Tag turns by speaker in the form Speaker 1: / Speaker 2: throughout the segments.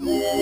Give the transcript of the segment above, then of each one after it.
Speaker 1: Müzik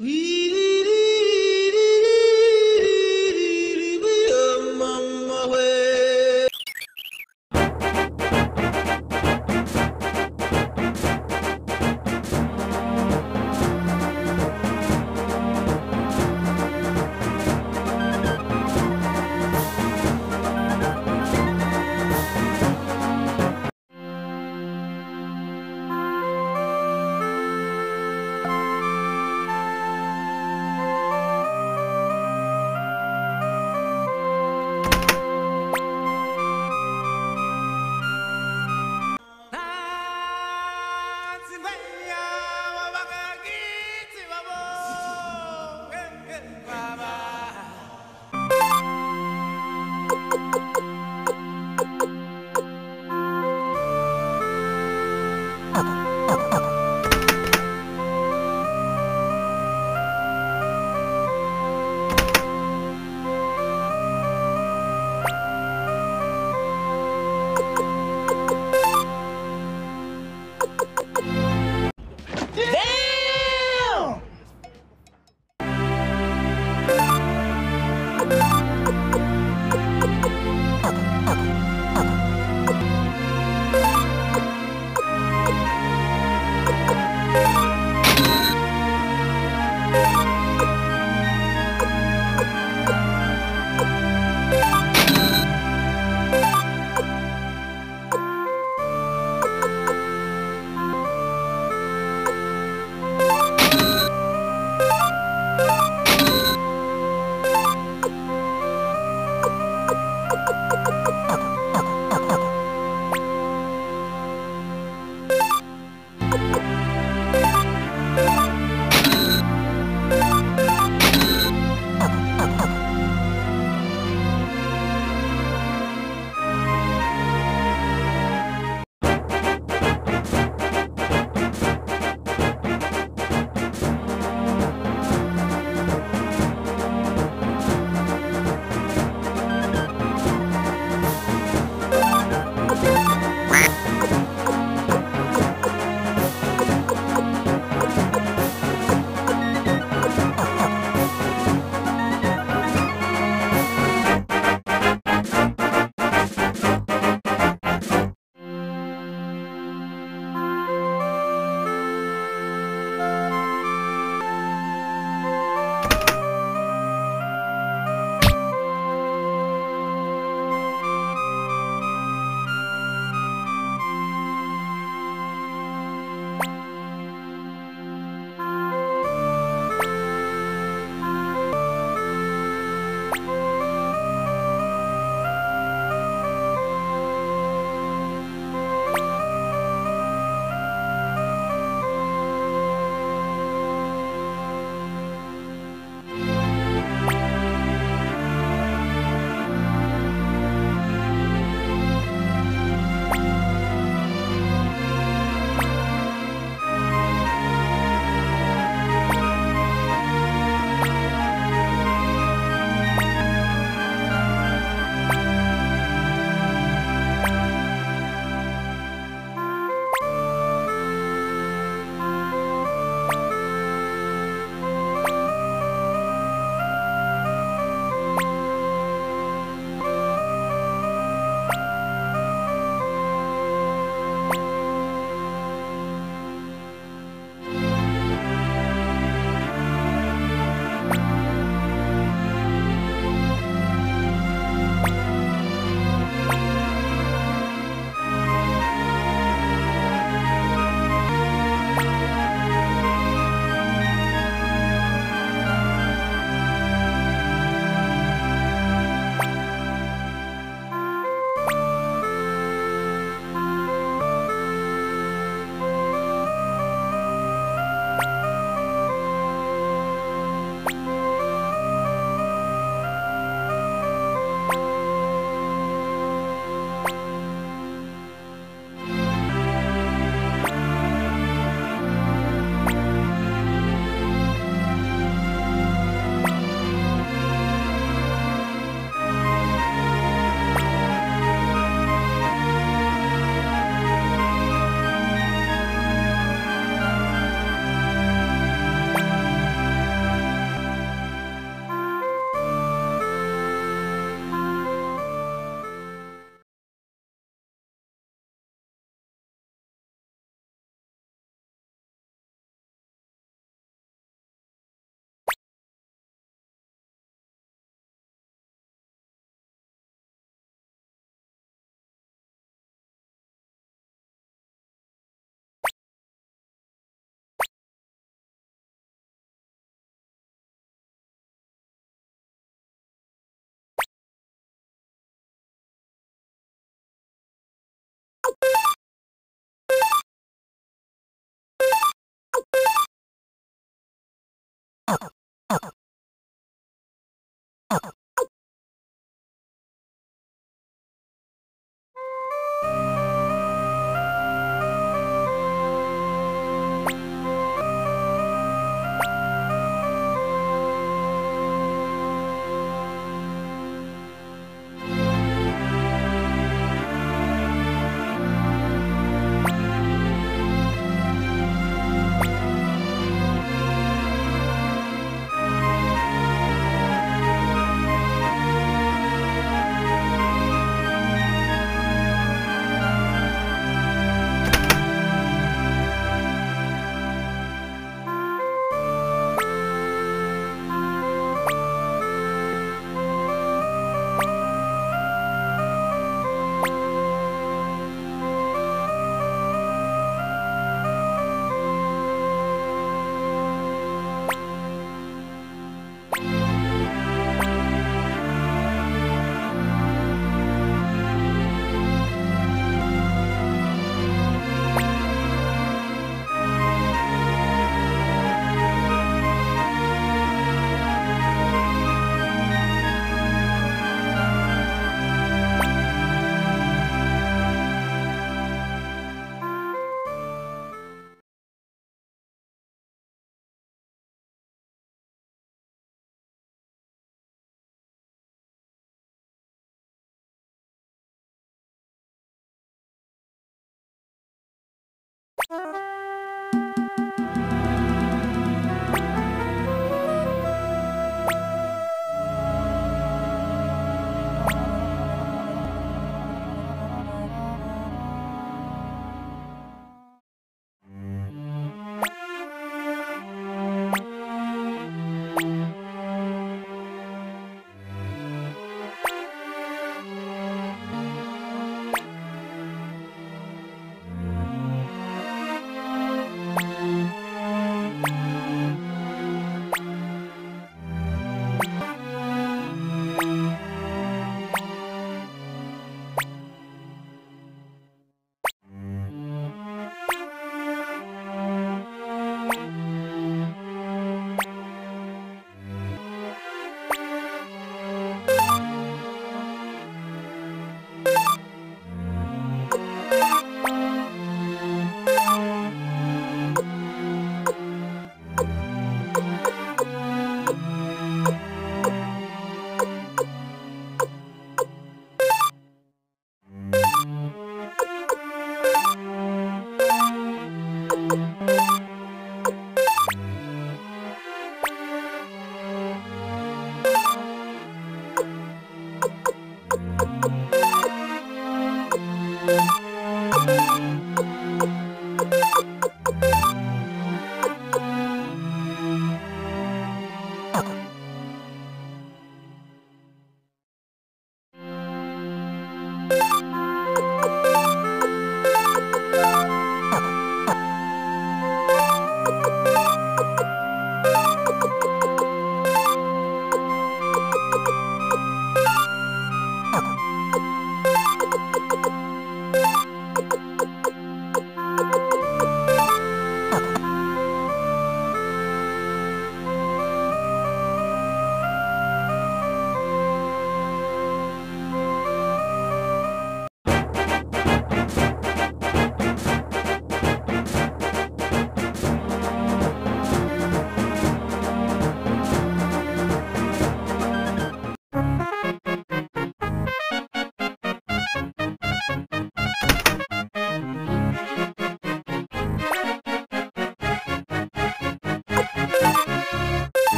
Speaker 1: We